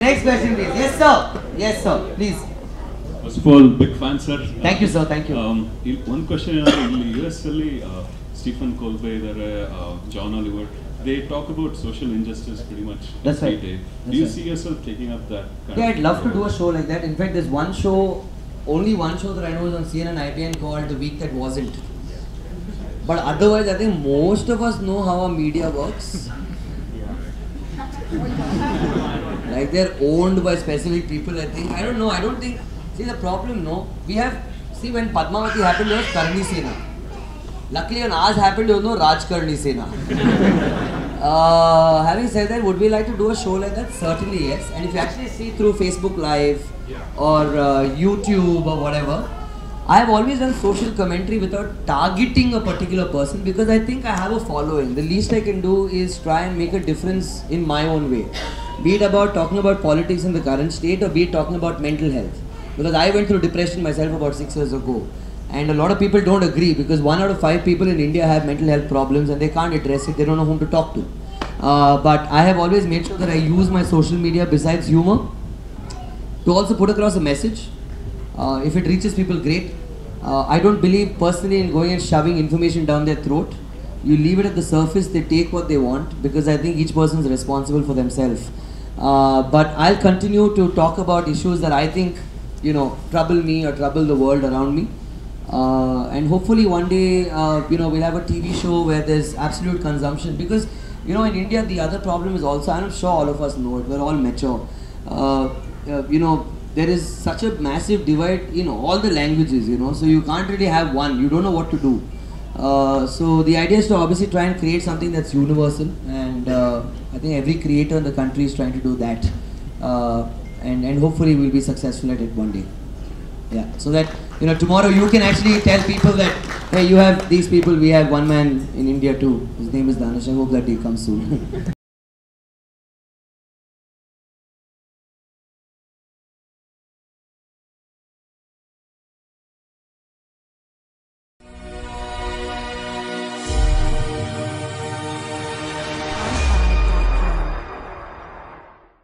Next question, please. Yes, sir. Yes, sir. Please. First of all, big fan, sir. Thank uh, you, sir. Thank you. Um, one question uh, in US, uh, Stephen Colbert, uh, John Oliver, they talk about social injustice pretty much That's every right. day. That's Do you right. see yourself taking up that? yeah, I'd love to do a show like that. In fact, there's one show, only one show that I know was on CNN IBN called The Week That Wasn't. But otherwise, I think most of us know how our media works. like they're owned by specific people. I think I don't know. I don't think. See the problem. No, we have. See when Padmavati happened, there was Karni Sena. Luckily, when ours happened, there was no Raj Karni Sena. uh, having said that, would we like to do a show like that? Certainly yes. And if you actually see through Facebook Live or uh, YouTube or whatever, I have always done social commentary without targeting a particular person because I think I have a following. The least I can do is try and make a difference in my own way. Be it about talking about politics in the current state or be it talking about mental health. Because I went through depression myself about six years ago. And a lot of people don't agree because one out of five people in India have mental health problems and they can't address it, they don't know whom to talk to. Uh, but I have always made sure that I use my social media besides humor to also put across a message. Uh, if it reaches people, great. Uh, I don't believe personally in going and shoving information down their throat. You leave it at the surface, they take what they want because I think each person is responsible for themselves. Uh, but I'll continue to talk about issues that I think, you know, trouble me or trouble the world around me. Uh, and hopefully one day, uh, you know, we'll have a TV show where there's absolute consumption because, you know, in India the other problem is also, I'm sure all of us know it, we're all mature. Uh, uh, you know, there is such a massive divide in all the languages, you know, so you can't really have one, you don't know what to do. So the idea is to obviously try and create something that's universal, uh, I think every creator in the country is trying to do that, uh, and and hopefully we'll be successful at it one day. Yeah, so that you know tomorrow you can actually tell people that hey, you have these people, we have one man in India too. His name is Danish. I hope that he comes soon.